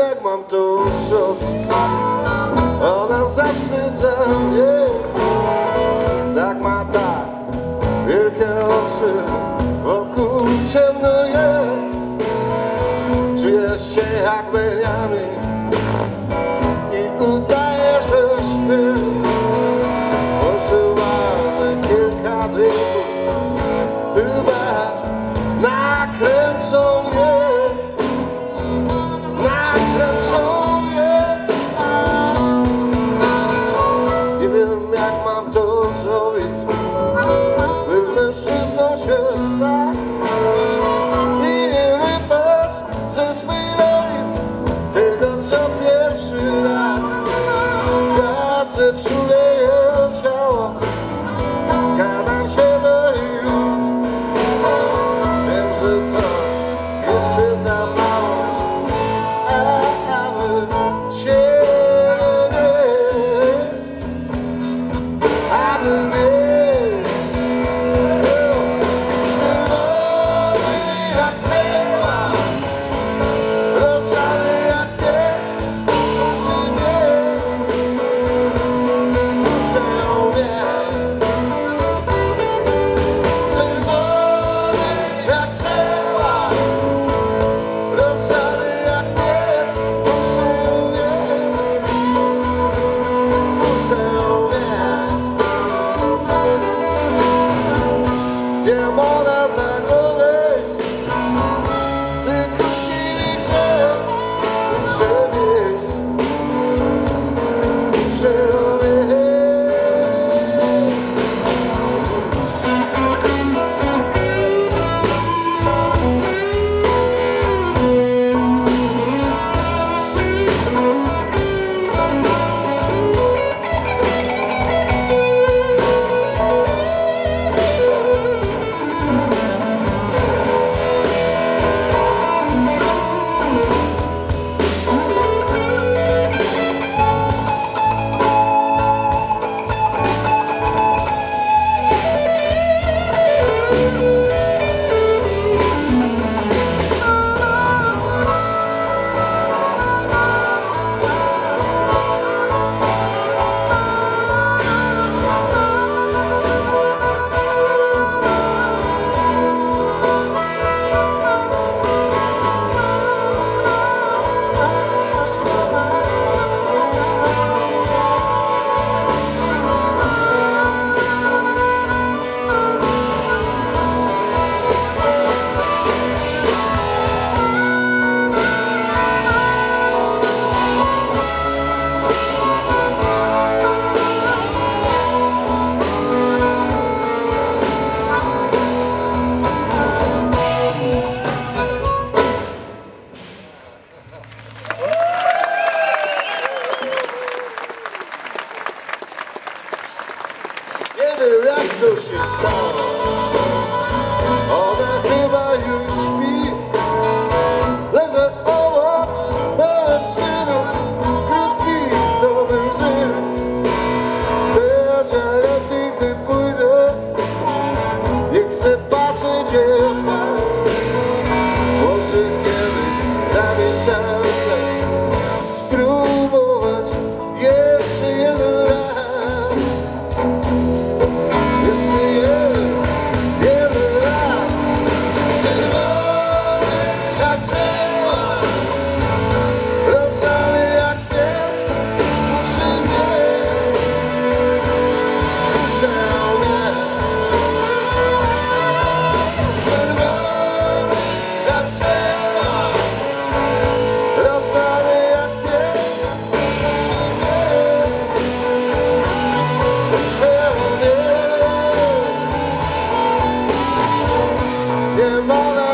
jak mam to sobie Ona zawstydza mnie. Znak ma tak wielkie oczy Wokół ciemno jest. Czujesz się jak Benjamin I udajesz, że śpisz Używamy kilka drinków Chyba nakręcony Nie wiem jak mam to zrobić. By mężczyzną się stać. I nie wypaść ze swej roli. Tego co pierwszy raz. Pracę czuleję ciało Zgadzam się do już Wiem, że to jeszcze za mało. Him all